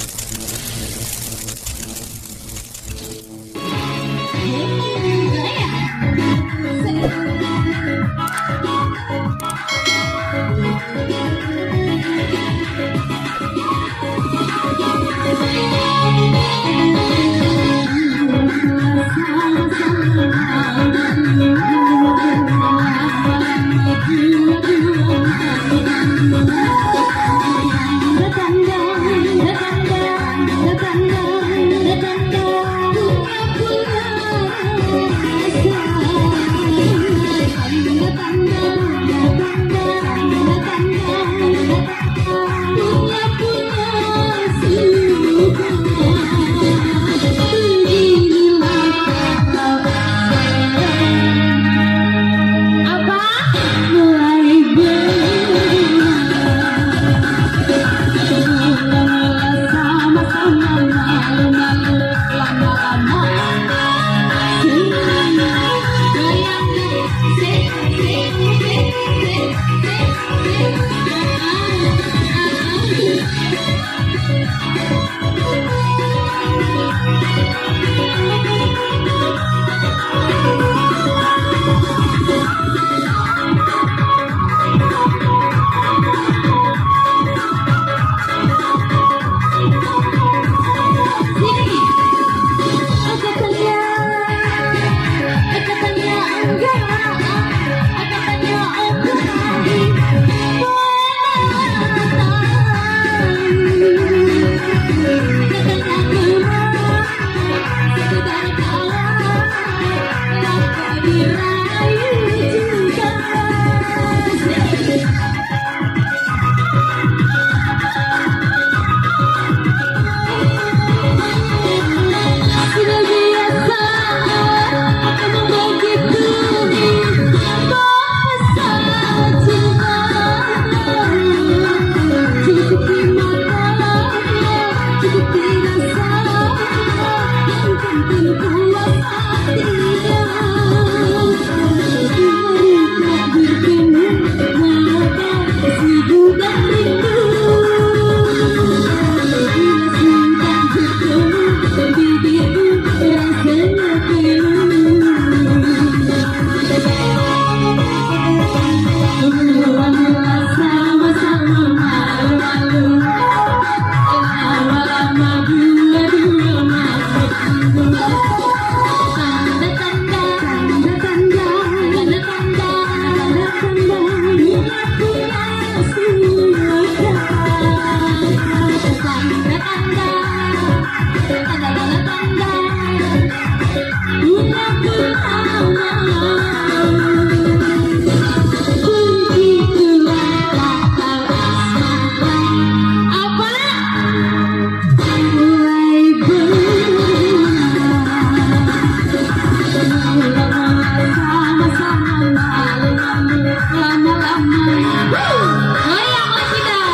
Absolutely. lama-lama. Oh ya, masih dah.